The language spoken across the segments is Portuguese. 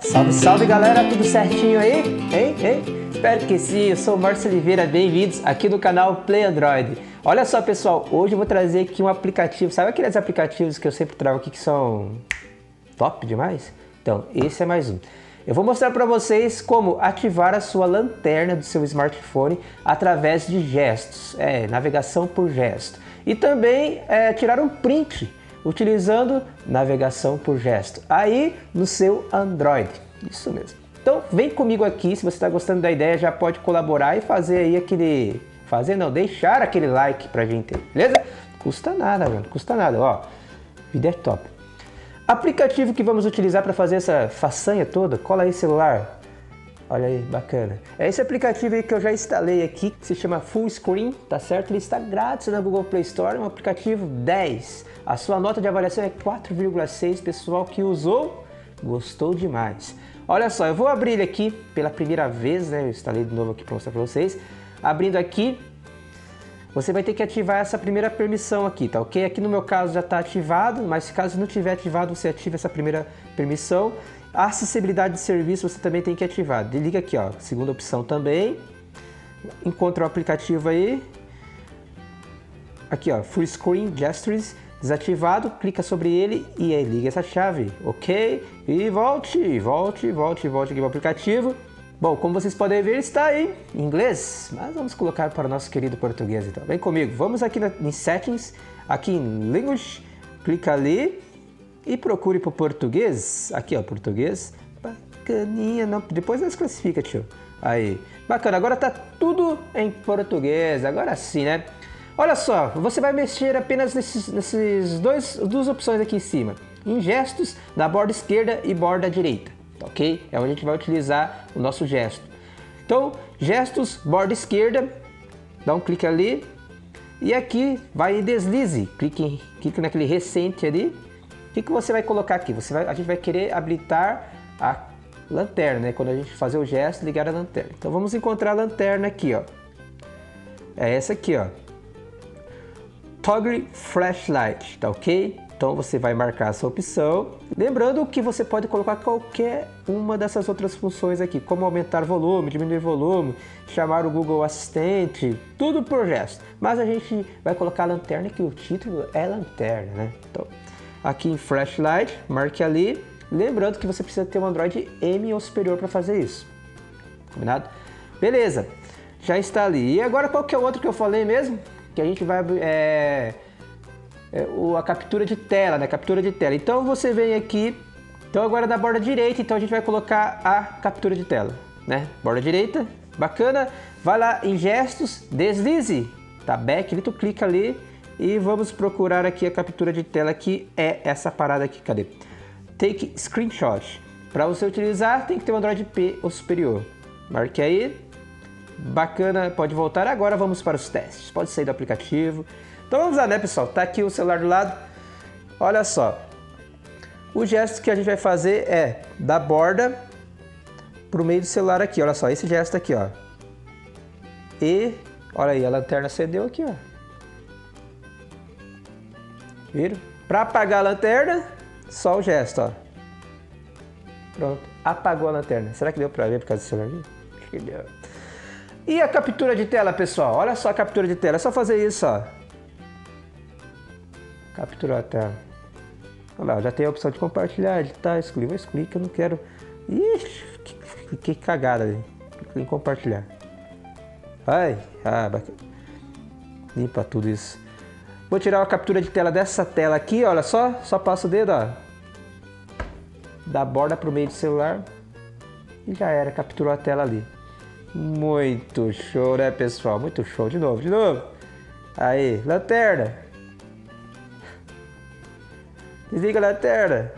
Salve, salve galera, tudo certinho aí? Hein? Hein? Espero que sim, eu sou o Márcio Oliveira, bem-vindos aqui no canal Play Android. Olha só pessoal, hoje eu vou trazer aqui um aplicativo, sabe aqueles aplicativos que eu sempre trago aqui que são top demais? Então, esse é mais um. Eu vou mostrar para vocês como ativar a sua lanterna do seu smartphone através de gestos, é, navegação por gesto. E também é, tirar um print utilizando navegação por gesto, aí no seu Android, isso mesmo. Então vem comigo aqui, se você está gostando da ideia já pode colaborar e fazer aí aquele, fazer não, deixar aquele like pra gente, beleza? Custa nada, mano, custa nada, ó, vídeo é top. Aplicativo que vamos utilizar para fazer essa façanha toda, cola aí celular, Olha aí, bacana. É esse aplicativo aí que eu já instalei aqui, que se chama Full Screen, tá certo? Ele está grátis na Google Play Store, é um aplicativo 10. A sua nota de avaliação é 4,6, pessoal que usou, gostou demais. Olha só, eu vou abrir ele aqui pela primeira vez, né? Eu instalei de novo aqui para mostrar para vocês. Abrindo aqui, você vai ter que ativar essa primeira permissão aqui, tá ok? Aqui no meu caso já está ativado, mas caso não tiver ativado, você ativa essa primeira permissão. A acessibilidade de serviço você também tem que ativar. Liga aqui, ó, segunda opção também. Encontra o aplicativo aí. Aqui, ó, Full Screen Gestures desativado, clica sobre ele e aí liga essa chave, ok? E volte, volte, volte, volte aqui para o aplicativo. Bom, como vocês podem ver, está em inglês, mas vamos colocar para o nosso querido português então. Vem comigo, vamos aqui na, em Settings, aqui em Language, clica ali e procure por português. Aqui, ó, português. Bacaninha, não, depois nós classifica, tio. Aí, bacana, agora tá tudo em português, agora sim, né? Olha só, você vai mexer apenas nesses, nesses dois, duas opções aqui em cima. Em gestos, da borda esquerda e borda direita, ok? É onde a gente vai utilizar o nosso gesto. Então, gestos, borda esquerda, dá um clique ali. E aqui vai deslize, clique, clique naquele recente ali. O que, que você vai colocar aqui? Você vai, a gente vai querer habilitar a lanterna, né? Quando a gente fazer o gesto, ligar a lanterna. Então vamos encontrar a lanterna aqui, ó. É essa aqui, ó. Toggle Flashlight, tá ok? Então você vai marcar essa opção. Lembrando que você pode colocar qualquer uma dessas outras funções aqui, como aumentar volume, diminuir volume, chamar o Google Assistente, tudo por gesto. Mas a gente vai colocar a lanterna que o título é lanterna, né? Então, aqui em Flashlight, marque ali. Lembrando que você precisa ter um Android M ou superior para fazer isso. Combinado? Beleza, já está ali. E agora qual que é o outro que eu falei mesmo? que a gente vai é, é, a captura de tela, né? Captura de tela. Então você vem aqui, então agora da borda direita, então a gente vai colocar a captura de tela, né? Borda direita, bacana. Vai lá em gestos, deslize, tá back, tu clica ali e vamos procurar aqui a captura de tela que é essa parada aqui, cadê? Take screenshot. Para você utilizar, tem que ter um Android P ou superior. Marque aí, Bacana, pode voltar. Agora vamos para os testes. Pode sair do aplicativo. Então vamos lá, né, pessoal? Tá aqui o celular do lado. Olha só. O gesto que a gente vai fazer é da borda para o meio do celular aqui. Olha só, esse gesto aqui, ó. E, olha aí, a lanterna acendeu aqui, ó. Viram? Para apagar a lanterna, só o gesto, ó. Pronto, apagou a lanterna. Será que deu para ver por causa do celular? Acho que deu. E a captura de tela, pessoal? Olha só a captura de tela, é só fazer isso, ó. Capturar a tela. Olha lá, já tem a opção de compartilhar, editar, excluir. Vou excluir que eu não quero... Ixi, que, que cagada ali. Em compartilhar. Ai, ah, bacana. Limpa tudo isso. Vou tirar a captura de tela dessa tela aqui, olha só. Só passo o dedo, ó. Da borda para o meio do celular. E já era, capturou a tela ali. Muito show, né, pessoal? Muito show. De novo, de novo. Aí, lanterna. Desliga a lanterna.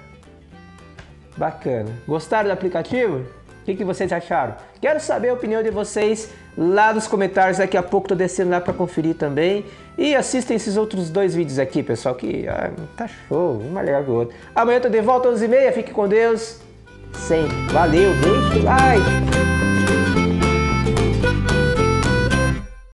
Bacana. Gostaram do aplicativo? O que, que vocês acharam? Quero saber a opinião de vocês lá nos comentários. Daqui a pouco tô descendo lá para conferir também. E assistem esses outros dois vídeos aqui, pessoal, que ah, tá show. Um mais legal que o outro. Amanhã tô de volta às 11h30. Fique com Deus. Sempre. Valeu. Deixa o like.